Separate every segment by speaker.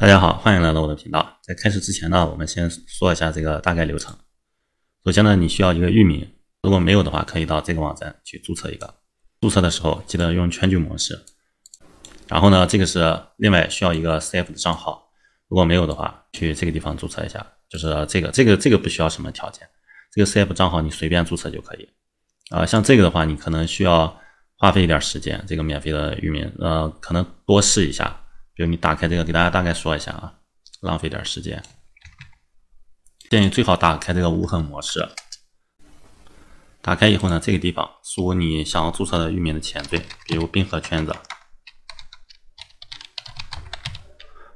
Speaker 1: 大家好，欢迎来到我的频道。在开始之前呢，我们先说一下这个大概流程。首先呢，你需要一个域名，如果没有的话，可以到这个网站去注册一个。注册的时候记得用全局模式。然后呢，这个是另外需要一个 CF 的账号，如果没有的话，去这个地方注册一下。就是这个，这个，这个不需要什么条件，这个 CF 账号你随便注册就可以。啊，像这个的话，你可能需要花费一点时间，这个免费的域名，呃，可能多试一下。比如你打开这个，给大家大概说一下啊，浪费点时间。建议最好打开这个无痕模式。打开以后呢，这个地方输入你想要注册的域名的前缀，比如冰河圈子。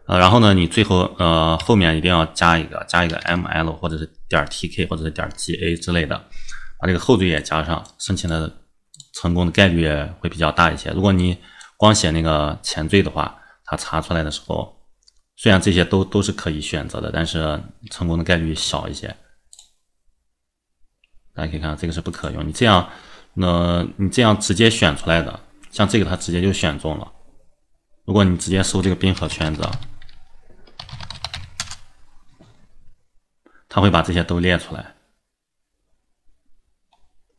Speaker 1: 呃，然后呢，你最后呃后面一定要加一个，加一个 ml 或者是点 tk 或者是点 ga 之类的，把这个后缀也加上，申请的成功的概率会比较大一些。如果你光写那个前缀的话，它查出来的时候，虽然这些都都是可以选择的，但是成功的概率小一些。大家可以看，这个是不可用。你这样，那你这样直接选出来的，像这个它直接就选中了。如果你直接搜这个冰河圈子，它会把这些都列出来。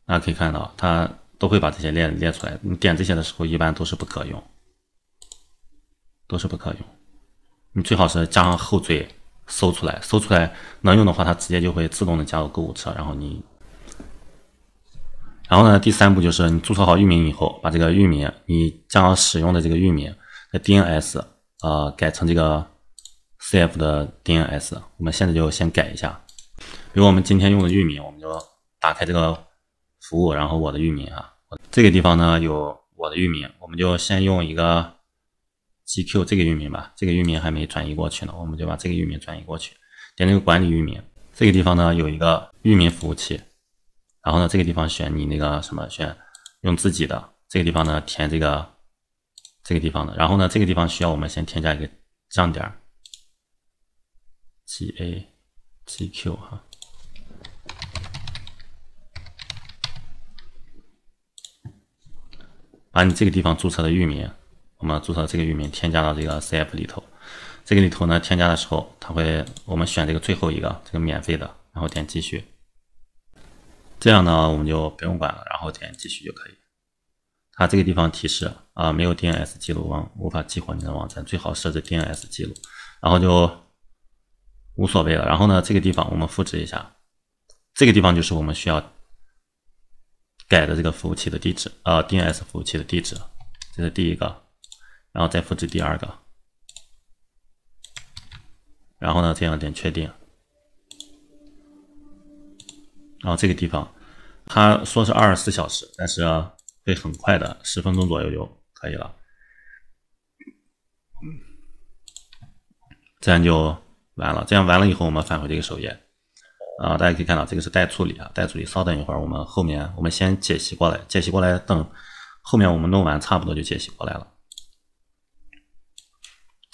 Speaker 1: 大家可以看到，它都会把这些列列出来。你点这些的时候，一般都是不可用。都是不可用，你最好是加上后缀搜出来，搜出来能用的话，它直接就会自动的加入购物车。然后你，然后呢，第三步就是你注册好域名以后，把这个域名你将要使用的这个域名的 DNS 呃改成这个 CF 的 DNS。我们现在就先改一下，比如我们今天用的域名，我们就打开这个服务，然后我的域名啊，这个地方呢有我的域名，我们就先用一个。GQ 这个域名吧，这个域名还没转移过去呢，我们就把这个域名转移过去。点这个管理域名，这个地方呢有一个域名服务器，然后呢这个地方选你那个什么，选用自己的。这个地方呢填这个这个地方的，然后呢这个地方需要我们先添加一个样点，GA GQ 哈，把你这个地方注册的域名。我们注册这个域名，添加到这个 CF 里头。这个里头呢，添加的时候，它会我们选这个最后一个，这个免费的，然后点继续。这样呢，我们就不用管了，然后点继续就可以。它这个地方提示啊，没有 DNS 记录，网无法激活你的网站，最好设置 DNS 记录，然后就无所谓了。然后呢，这个地方我们复制一下，这个地方就是我们需要改的这个服务器的地址啊，DNS 服务器的地址，这是第一个。然后再复制第二个，然后呢，这样点确定，然后这个地方，他说是二十四小时，但是会很快的，十分钟左右就可以了，这样就完了。这样完了以后，我们返回这个首页，啊，大家可以看到这个是待处理啊，待处理，稍等一会儿，我们后面我们先解析过来，解析过来，等后面我们弄完差不多就解析过来了。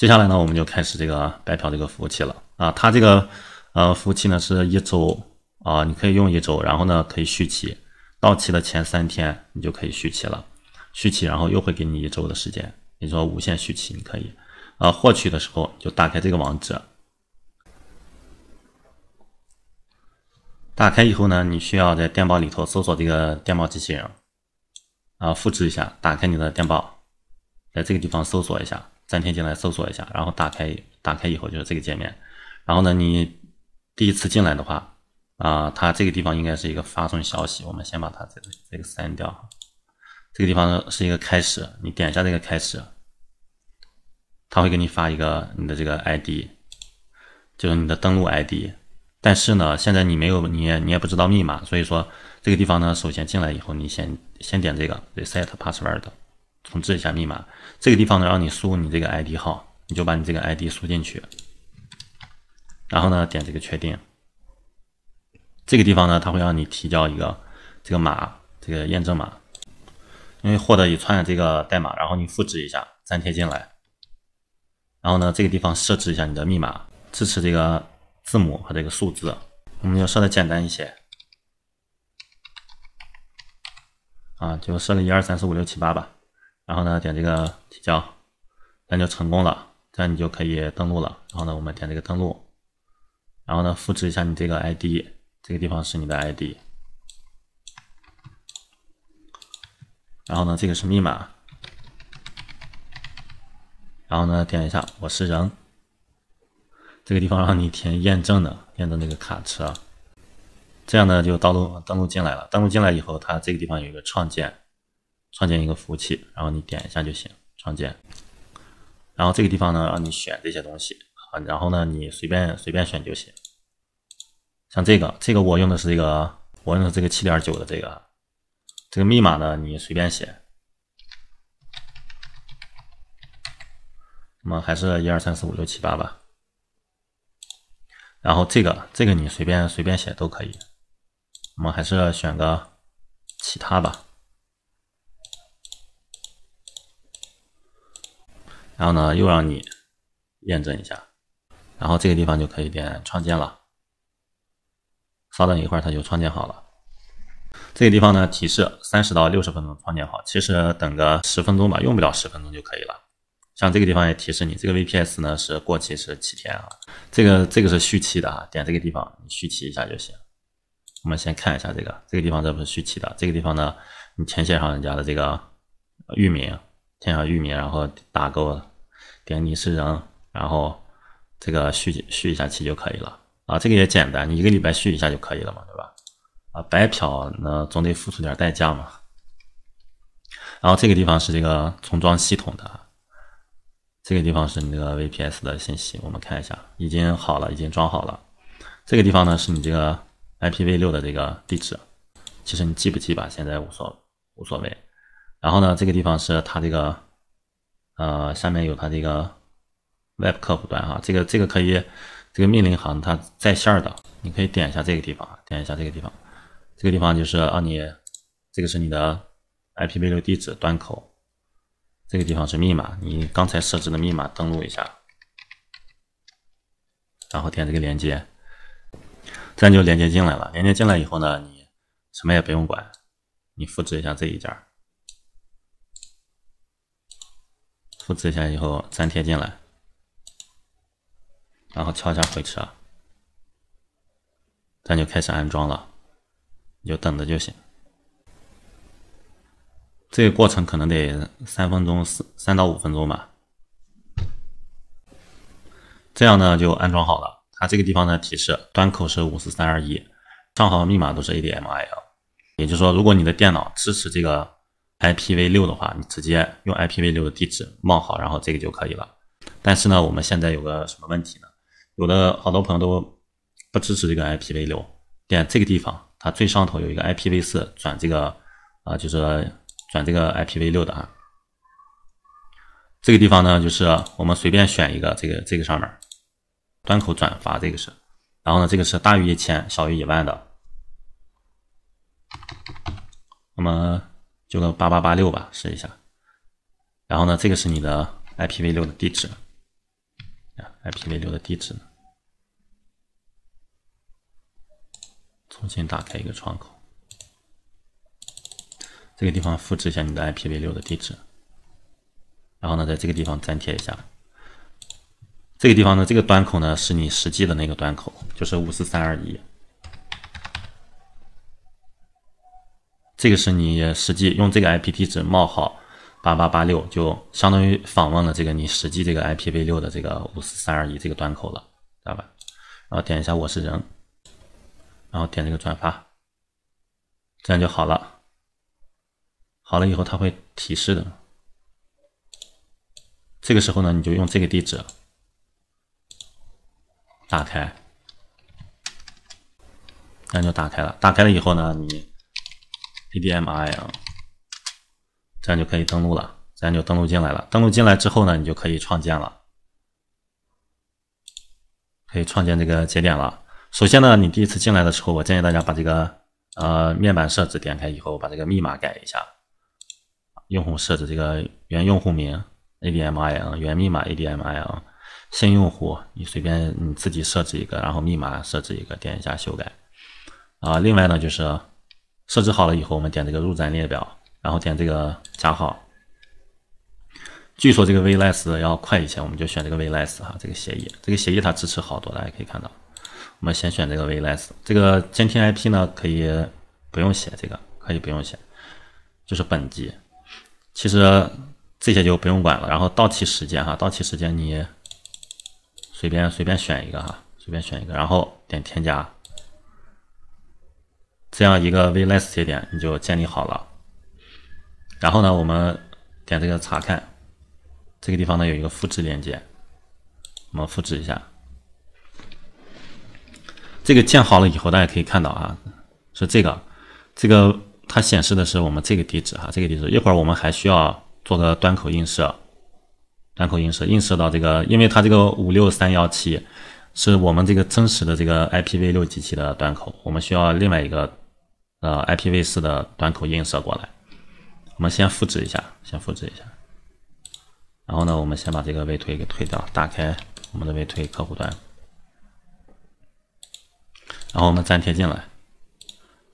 Speaker 1: 接下来呢，我们就开始这个白嫖这个服务器了啊。它这个呃服务器呢是一周啊，你可以用一周，然后呢可以续期，到期的前三天你就可以续期了。续期然后又会给你一周的时间，你说无限续期，你可以啊获取的时候就打开这个网址，打开以后呢，你需要在电报里头搜索这个电报机器人啊，复制一下，打开你的电报，在这个地方搜索一下。三天进来搜索一下，然后打开，打开以后就是这个界面。然后呢，你第一次进来的话，啊，它这个地方应该是一个发送消息。我们先把它这个这个删掉。这个地方是一个开始，你点一下这个开始，它会给你发一个你的这个 ID，就是你的登录 ID。但是呢，现在你没有，你也你也不知道密码，所以说这个地方呢，首先进来以后，你先先点这个 Reset Password。重置一下密码，这个地方呢让你输入你这个 ID 号，你就把你这个 ID 输进去，然后呢点这个确定。这个地方呢，它会让你提交一个这个码，这个验证码，因为获得一串这个代码，然后你复制一下，粘贴进来，然后呢这个地方设置一下你的密码，支持这个字母和这个数字，我们就设的简单一些，啊，就设了一二三四五六七八吧。然后呢，点这个提交，那就成功了。这样你就可以登录了。然后呢，我们点这个登录，然后呢，复制一下你这个 ID，这个地方是你的 ID，然后呢，这个是密码，然后呢，点一下我是人，这个地方让你填验证的，验证这个卡池，这样呢就登录登录进来了。登录进来以后，它这个地方有一个创建，创建一个服务器，然后你点一下就行，创建。然后这个地方呢，让你选这些东西啊，然后呢，你随便随便选就行。像这个，这个我用的是这个，我用的这个七点九的这个，这个密码呢，你随便写。那么还是一二三四五六七八吧。然后这个，这个你随便随便写都可以。我们还是选个其他吧。然后呢，又让你验证一下，然后这个地方就可以点创建了。稍等一会儿，它就创建好了。这个地方呢，提示三十到六十分钟创建好，其实等个十分钟吧，用不了十分钟就可以了。像这个地方也提示你，这个 VPS 呢是过期是七天啊，这个这个是续期的啊，点这个地方你续期一下就行。我们先看一下这个，这个地方这不是续期的，这个地方呢，你填写上人家的这个域名，填上域名，然后打勾。点你是人，然后这个续续一下期就可以了啊，这个也简单，你一个礼拜续一下就可以了嘛，对吧？啊，白嫖那总得付出点代价嘛。然后这个地方是这个重装系统的，这个地方是你这个 VPS 的信息，我们看一下，已经好了，已经装好了。这个地方呢是你这个 IPv6 的这个地址，其实你记不记吧，现在无所无所谓。然后呢，这个地方是它这个。呃，下面有它这个 Web 客户端哈，这个这个可以，这个命令行它在线的，你可以点一下这个地方，点一下这个地方，这个地方就是让你，这个是你的 IPv6 地址端口，这个地方是密码，你刚才设置的密码登录一下，然后点这个连接，这样就连接进来了。连接进来以后呢，你什么也不用管，你复制一下这一件。复制一下以后粘贴进来，然后敲一下回车，咱就开始安装了，你就等着就行。这个过程可能得三分钟，四三到五分钟吧。这样呢就安装好了。它这个地方呢提示端口是五四三二一，账号密码都是 admil。也就是说，如果你的电脑支持这个。IPv6 的话，你直接用 IPv6 的地址冒号，然后这个就可以了。但是呢，我们现在有个什么问题呢？有的好多朋友都不支持这个 IPv6，点这个地方，它最上头有一个 IPv4 转这个啊，就是转这个 IPv6 的啊。这个地方呢，就是我们随便选一个，这个这个上面端口转发这个是，然后呢，这个是大于一千，小于一万的，那么。就个八八八六吧，试一下。然后呢，这个是你的 IPv6 的地址，IPv6 的地址。重新打开一个窗口，这个地方复制一下你的 IPv6 的地址，然后呢，在这个地方粘贴一下。这个地方呢，这个端口呢是你实际的那个端口，就是五四三二一。这个是你实际用这个 IP 地址冒号八八八六，就相当于访问了这个你实际这个 IPv6 的这个五四三二一这个端口了，知道吧？然后点一下我是人，然后点这个转发，这样就好了。好了以后它会提示的，这个时候呢你就用这个地址打开，这样就打开了。打开了以后呢你。ADMI 啊，这样就可以登录了，这样就登录进来了。登录进来之后呢，你就可以创建了，可以创建这个节点了。首先呢，你第一次进来的时候，我建议大家把这个呃面板设置点开以后，把这个密码改一下。用户设置这个原用户名 ADMI 啊，原密码 ADMI 啊，新用户你随便你自己设置一个，然后密码设置一个，点一下修改啊。另外呢，就是。设置好了以后，我们点这个入站列表，然后点这个加号，据说这个 VLS 要快一些，我们就选这个 VLS 哈，这个协议，这个协议它支持好多，大家可以看到。我们先选这个 VLS，这个监听 IP 呢可以不用写，这个可以不用写，就是本机。其实这些就不用管了。然后到期时间哈，到期时间你随便随便选一个哈，随便选一个，然后点添加，这样一个 VLS 节点你就建立好了。然后呢，我们点这个查看。这个地方呢有一个复制链接，我们复制一下。这个建好了以后，大家可以看到啊，是这个，这个它显示的是我们这个地址哈，这个地址。一会儿我们还需要做个端口映射，端口映射映射到这个，因为它这个五六三幺七是我们这个真实的这个 IPv 六机器的端口，我们需要另外一个呃 IPv 四的端口映射过来。我们先复制一下，先复制一下。然后呢，我们先把这个微推给推掉，打开我们的微推客户端，然后我们粘贴进来，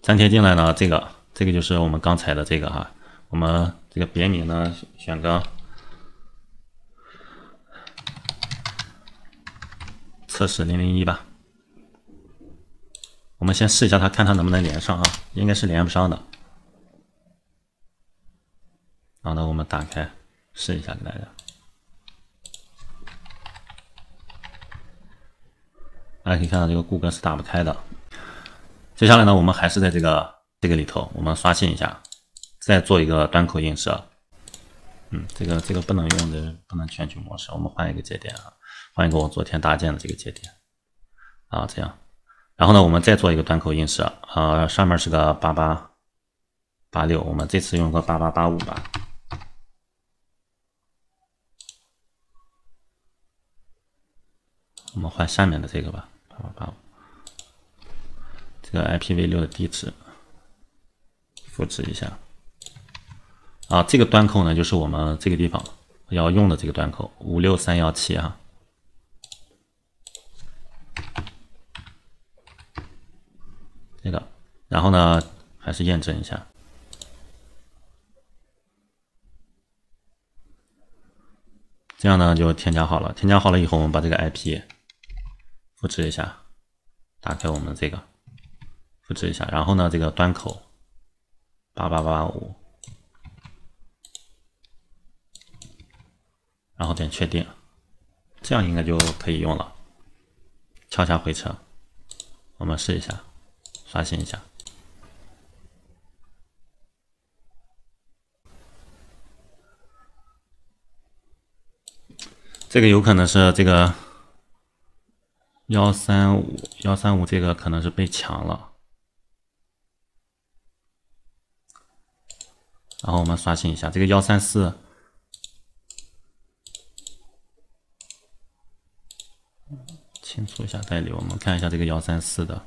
Speaker 1: 粘贴进来呢，这个这个就是我们刚才的这个哈，我们这个别名呢选个测试零零一吧，我们先试一下它，看它能不能连上啊，应该是连不上的，然后呢，我们打开试一下给大家。大家可以看到，这个谷歌是打不开的。接下来呢，我们还是在这个这个里头，我们刷新一下，再做一个端口映射。嗯，这个这个不能用的，不能全局模式，我们换一个节点啊，换一个我昨天搭建的这个节点啊，这样。然后呢，我们再做一个端口映射，呃，上面是个八八八六，我们这次用个八八八五吧。我们换下面的这个吧。八八八五，这个 IPv 六的地址复制一下啊，这个端口呢就是我们这个地方要用的这个端口五六三幺七啊，这个，然后呢还是验证一下，这样呢就添加好了，添加好了以后，我们把这个 IP。复制一下，打开我们这个，复制一下，然后呢，这个端口八八八五，然后点确定，这样应该就可以用了。敲下回车，我们试一下，刷新一下，这个有可能是这个。幺三五幺三五这个可能是被抢了，然后我们刷新一下这个幺三四，清除一下代理，我们看一下这个幺三四的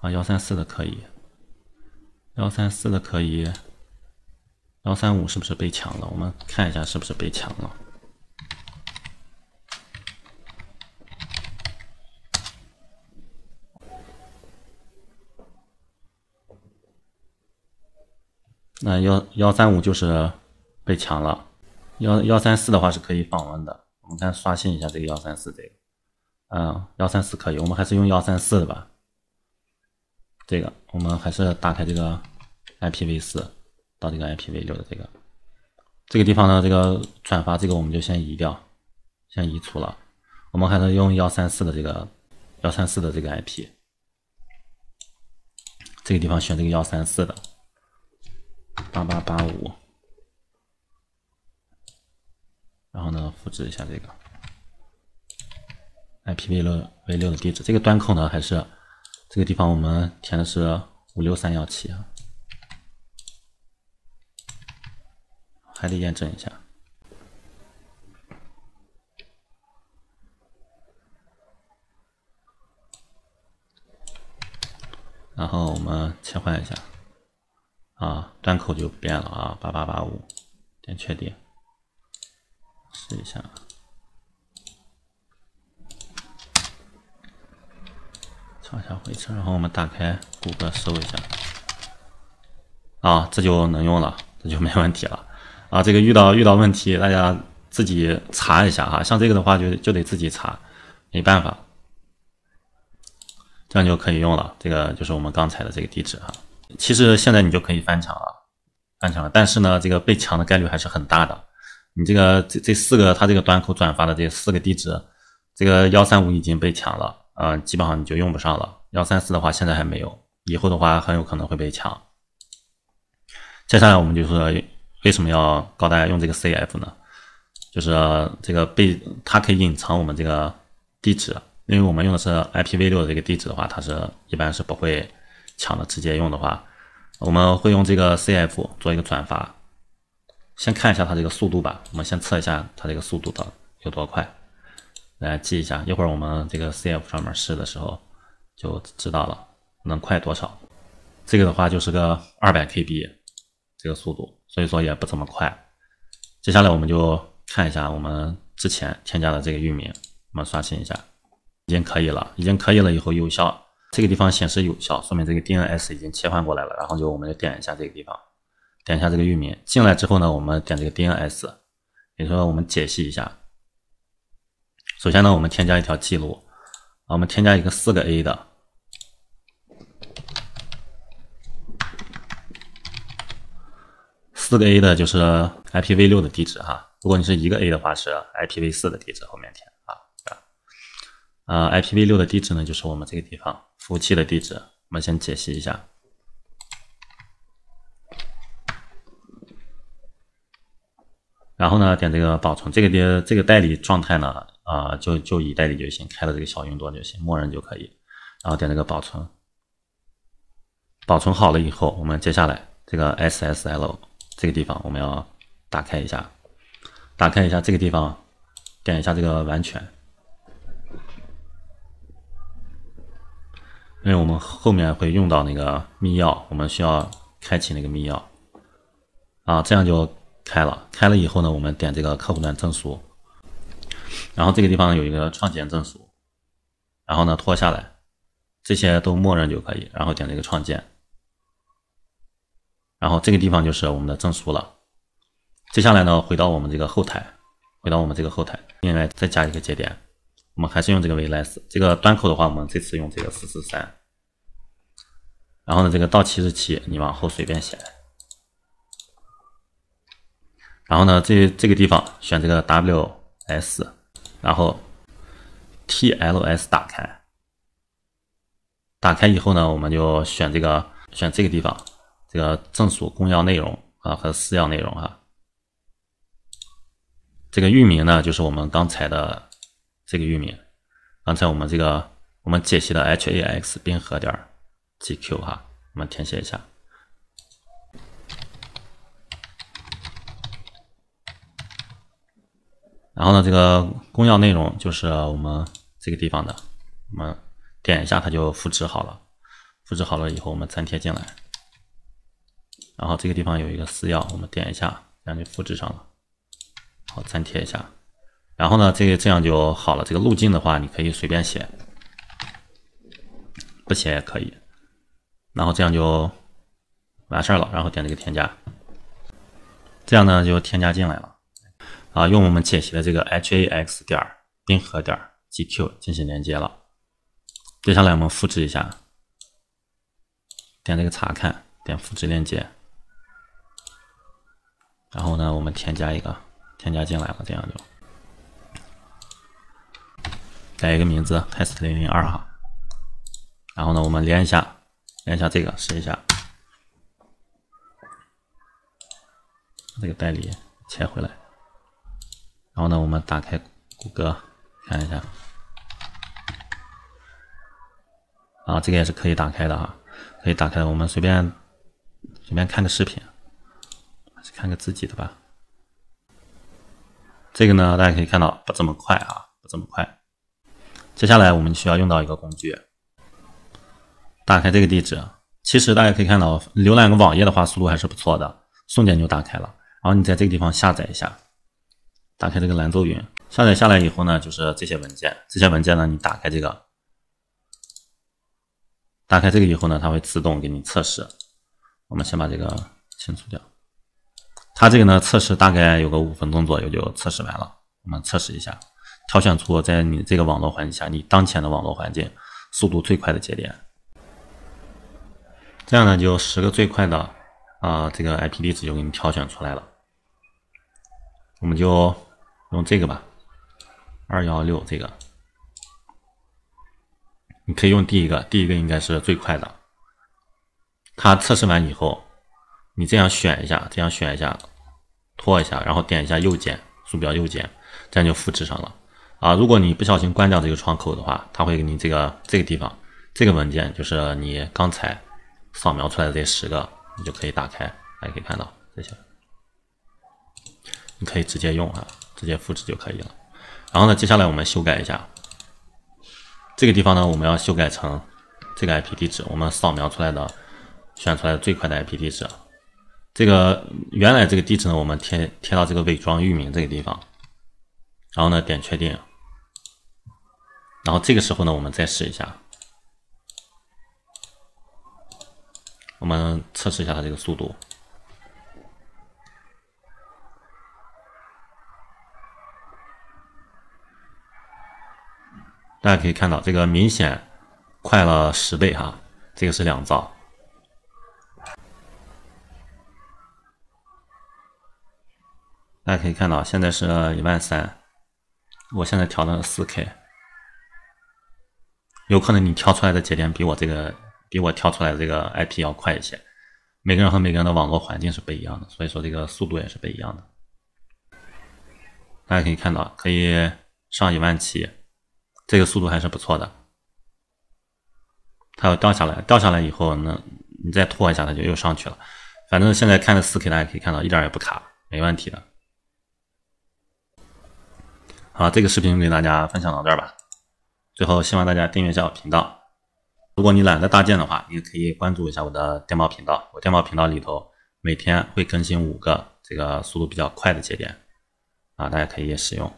Speaker 1: 啊，幺三四的可以，幺三四的可以，幺三五是不是被抢了？我们看一下是不是被抢了。那幺幺三五就是被抢了，幺幺三四的话是可以访问的。我们看刷新一下这个幺三四这个，嗯，幺三四可以，我们还是用幺三四的吧。这个我们还是打开这个 IPv 四到这个 IPv 六的这个这个地方呢，这个转发这个我们就先移掉，先移除了。我们还是用幺三四的这个幺三四的这个 IP，这个地方选这个幺三四的。八八八五，然后呢，复制一下这个 IPv 六 v 六的地址。这个端口呢，还是这个地方我们填的是五六三幺七啊，还得验证一下。然后我们切换一下。啊，端口就变了啊，八八八五，点确定，试一下，敲一下回车，然后我们打开谷歌搜一下，啊，这就能用了，这就没问题了啊。这个遇到遇到问题，大家自己查一下哈。像这个的话，就就得自己查，没办法，这样就可以用了。这个就是我们刚才的这个地址哈。其实现在你就可以翻墙了，翻墙了。但是呢，这个被抢的概率还是很大的。你这个这这四个，他这个端口转发的这四个地址，这个幺三五已经被抢了，啊，基本上你就用不上了。幺三四的话，现在还没有，以后的话很有可能会被抢。接下来我们就说，为什么要告大家用这个 CF 呢？就是这个被它可以隐藏我们这个地址，因为我们用的是 IPv6 的这个地址的话，它是一般是不会抢了。直接用的话，我们会用这个 CF 做一个转发。先看一下它这个速度吧，我们先测一下它这个速度的有多快，来记一下，一会儿我们这个 CF 上面试的时候就知道了能快多少。这个的话就是个二百 KB 这个速度，所以说也不怎么快。接下来我们就看一下我们之前添加的这个域名，我们刷新一下，已经可以了，已经可以了以后有效，这个地方显示有效，说明这个 DNS 已经切换过来了，然后就我们就点一下这个地方。点一下这个域名，进来之后呢，我们点这个 DNS，也就说我们解析一下。首先呢，我们添加一条记录，我们添加一个四个 A 的，四个 A 的就是 IPv6 的地址哈。如果你是一个 A 的话，是 IPv4 的地址后面填啊。啊，IPv6 的地址呢，就是我们这个地方服务器的地址。我们先解析一下。然后呢，点这个保存，这个的这个代理状态呢，啊，就就以代理就行，开了这个小云朵就行，默认就可以。然后点这个保存，保存好了以后，我们接下来这个 SSL 这个地方我们要打开一下，打开一下这个地方，点一下这个完全，因为我们后面会用到那个密钥，我们需要开启那个密钥，啊，这样就。开了，开了以后呢，我们点这个客户端证书，然后这个地方有一个创建证书，然后呢拖下来，这些都默认就可以，然后点这个创建，然后这个地方就是我们的证书了。接下来呢，回到我们这个后台，回到我们这个后台，另外再加一个节点，我们还是用这个 VLS，这个端口的话，我们这次用这个四四三，然后呢，这个到期日期你往后随便写。然后呢，这这个地方选这个 WS，然后 TLS 打开，打开以后呢，我们就选这个选这个地方，这个正数公钥内容啊和私钥内容哈。这个域名呢，就是我们刚才的这个域名，刚才我们这个我们解析的 HAX 冰河点 GQ 哈，我们填写一下。然后呢，这个公钥内容就是我们这个地方的，我们点一下它就复制好了。复制好了以后，我们粘贴进来。然后这个地方有一个私钥，我们点一下，这样就复制上了。好，粘贴一下。然后呢，这个这样就好了。这个路径的话，你可以随便写，不写也可以。然后这样就完事儿了。然后点这个添加，这样呢就添加进来了。啊，用我们解析的这个 HAX 点冰河点 GQ 进行连接了。接下来我们复制一下，点这个查看，点复制链接，然后呢，我们添加一个，添加进来了，这样就改一个名字，test 零零二哈。然后呢，我们连一下，连一下这个，试一下，这个代理切回来。然后呢，我们打开谷歌看一下，啊，这个也是可以打开的哈，可以打开。我们随便随便看个视频，看个自己的吧。这个呢，大家可以看到不怎么快啊，不怎么快。接下来我们需要用到一个工具，打开这个地址。其实大家可以看到，浏览个网页的话，速度还是不错的，瞬间就打开了。然后你在这个地方下载一下。打开这个蓝舟云，下载下来以后呢，就是这些文件。这些文件呢，你打开这个，打开这个以后呢，它会自动给你测试。我们先把这个清除掉，它这个呢，测试大概有个五分钟左右就测试完了。我们测试一下，挑选出在你这个网络环境下，你当前的网络环境速度最快的节点。这样呢，就十个最快的啊，这个 IP 地址就给你挑选出来了。我们就用这个吧，二幺六这个，你可以用第一个，第一个应该是最快的。它测试完以后，你这样选一下，这样选一下，拖一下，然后点一下右键，鼠标右键，这样就复制上了。啊，如果你不小心关掉这个窗口的话，它会给你这个这个地方这个文件，就是你刚才扫描出来的这十个，你就可以打开，大家可以看到这些。你可以直接用啊，直接复制就可以了。然后呢，接下来我们修改一下这个地方呢，我们要修改成这个 IP 地址，我们扫描出来的、选出来的最快的 IP 地址。这个原来这个地址呢，我们贴贴到这个伪装域名这个地方，然后呢点确定，然后这个时候呢，我们再试一下，我们测试一下它这个速度。大家可以看到，这个明显快了十倍哈，这个是两兆。大家可以看到，现在是一万三，我现在调的四 K，有可能你挑出来的节点比我这个比我跳出来的这个 IP 要快一些。每个人和每个人的网络环境是不一样的，所以说这个速度也是不一样的。大家可以看到，可以上一万七。这个速度还是不错的，它要掉下来，掉下来以后，那你再拖一下，它就又上去了。反正现在看的四 K，大家可以看到一点也不卡，没问题的。好，这个视频就给大家分享到这儿吧。最后，希望大家订阅一下我频道。如果你懒得搭建的话，你也可以关注一下我的电报频道。我电报频道里头每天会更新五个这个速度比较快的节点，啊，大家可以使用。